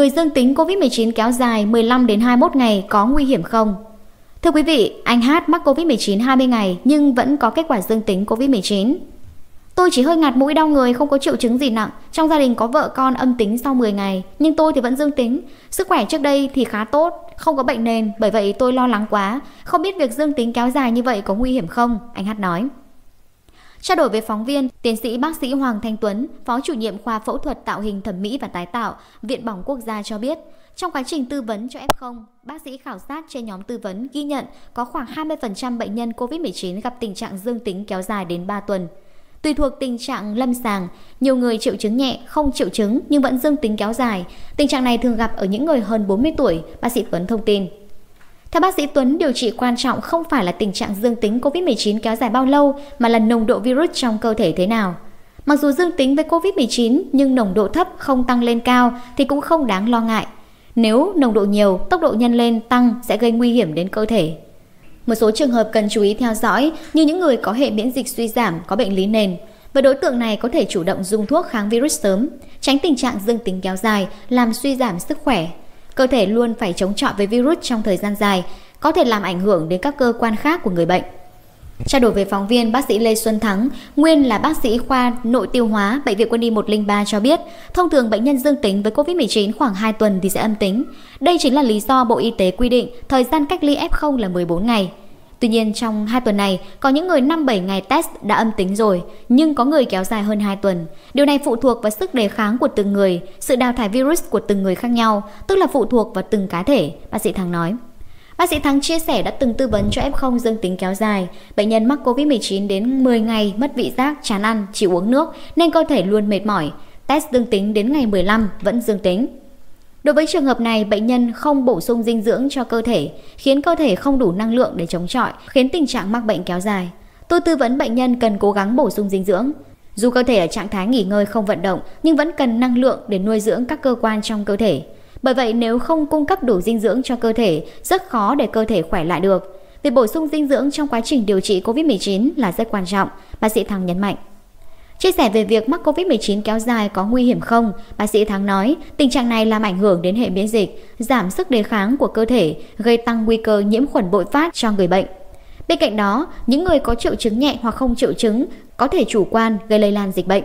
Người dương tính COVID-19 kéo dài 15 đến 21 ngày có nguy hiểm không? Thưa quý vị, anh Hát mắc COVID-19 20 ngày nhưng vẫn có kết quả dương tính COVID-19. Tôi chỉ hơi ngạt mũi đau người không có triệu chứng gì nặng. Trong gia đình có vợ con âm tính sau 10 ngày, nhưng tôi thì vẫn dương tính. Sức khỏe trước đây thì khá tốt, không có bệnh nền, bởi vậy tôi lo lắng quá. Không biết việc dương tính kéo dài như vậy có nguy hiểm không? Anh Hát nói. Trao đổi với phóng viên, tiến sĩ bác sĩ Hoàng Thanh Tuấn, phó chủ nhiệm khoa phẫu thuật tạo hình thẩm mỹ và tái tạo, Viện Bỏng Quốc gia cho biết, trong quá trình tư vấn cho F0, bác sĩ khảo sát trên nhóm tư vấn ghi nhận có khoảng 20% bệnh nhân COVID-19 gặp tình trạng dương tính kéo dài đến 3 tuần. Tùy thuộc tình trạng lâm sàng, nhiều người triệu chứng nhẹ, không triệu chứng nhưng vẫn dương tính kéo dài. Tình trạng này thường gặp ở những người hơn 40 tuổi, bác sĩ Tuấn thông tin. Theo bác sĩ Tuấn, điều trị quan trọng không phải là tình trạng dương tính COVID-19 kéo dài bao lâu mà là nồng độ virus trong cơ thể thế nào. Mặc dù dương tính với COVID-19 nhưng nồng độ thấp không tăng lên cao thì cũng không đáng lo ngại. Nếu nồng độ nhiều, tốc độ nhân lên tăng sẽ gây nguy hiểm đến cơ thể. Một số trường hợp cần chú ý theo dõi như những người có hệ miễn dịch suy giảm, có bệnh lý nền. Và đối tượng này có thể chủ động dùng thuốc kháng virus sớm, tránh tình trạng dương tính kéo dài, làm suy giảm sức khỏe. Cơ thể luôn phải chống chọi với virus trong thời gian dài, có thể làm ảnh hưởng đến các cơ quan khác của người bệnh. Trao đổi với phóng viên, bác sĩ Lê Xuân Thắng, nguyên là bác sĩ khoa nội tiêu hóa Bệnh viện Quân y 103 cho biết, thông thường bệnh nhân dương tính với COVID-19 khoảng 2 tuần thì sẽ âm tính. Đây chính là lý do Bộ Y tế quy định thời gian cách ly F0 là 14 ngày. Tuy nhiên trong 2 tuần này, có những người 5-7 ngày test đã âm tính rồi, nhưng có người kéo dài hơn 2 tuần. Điều này phụ thuộc vào sức đề kháng của từng người, sự đào thải virus của từng người khác nhau, tức là phụ thuộc vào từng cá thể, bác sĩ Thắng nói. Bác sĩ Thắng chia sẻ đã từng tư vấn cho F0 dương tính kéo dài. Bệnh nhân mắc COVID-19 đến 10 ngày mất vị giác, chán ăn, chỉ uống nước nên cơ thể luôn mệt mỏi. Test dương tính đến ngày 15 vẫn dương tính. Đối với trường hợp này, bệnh nhân không bổ sung dinh dưỡng cho cơ thể, khiến cơ thể không đủ năng lượng để chống chọi, khiến tình trạng mắc bệnh kéo dài. Tôi tư vấn bệnh nhân cần cố gắng bổ sung dinh dưỡng. Dù cơ thể ở trạng thái nghỉ ngơi không vận động, nhưng vẫn cần năng lượng để nuôi dưỡng các cơ quan trong cơ thể. Bởi vậy nếu không cung cấp đủ dinh dưỡng cho cơ thể, rất khó để cơ thể khỏe lại được. Việc bổ sung dinh dưỡng trong quá trình điều trị COVID-19 là rất quan trọng, bác sĩ thăng nhấn mạnh. Chia sẻ về việc mắc COVID-19 kéo dài có nguy hiểm không, bác sĩ Thắng nói tình trạng này làm ảnh hưởng đến hệ miễn dịch, giảm sức đề kháng của cơ thể, gây tăng nguy cơ nhiễm khuẩn bội phát cho người bệnh. Bên cạnh đó, những người có triệu chứng nhẹ hoặc không triệu chứng có thể chủ quan gây lây lan dịch bệnh.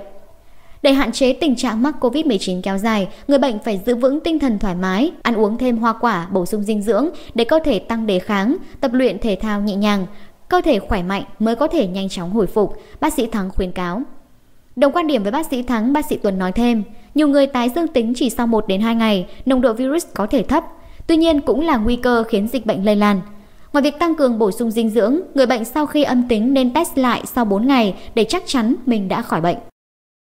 Để hạn chế tình trạng mắc COVID-19 kéo dài, người bệnh phải giữ vững tinh thần thoải mái, ăn uống thêm hoa quả, bổ sung dinh dưỡng để cơ thể tăng đề kháng, tập luyện thể thao nhẹ nhàng. Cơ thể khỏe mạnh mới có thể nhanh chóng hồi phục, bác sĩ Thắng khuyến cáo. Đồng quan điểm với bác sĩ Thắng, bác sĩ Tuấn nói thêm, nhiều người tái dương tính chỉ sau 1 đến 2 ngày, nồng độ virus có thể thấp, tuy nhiên cũng là nguy cơ khiến dịch bệnh lây lan. Ngoài việc tăng cường bổ sung dinh dưỡng, người bệnh sau khi âm tính nên test lại sau 4 ngày để chắc chắn mình đã khỏi bệnh.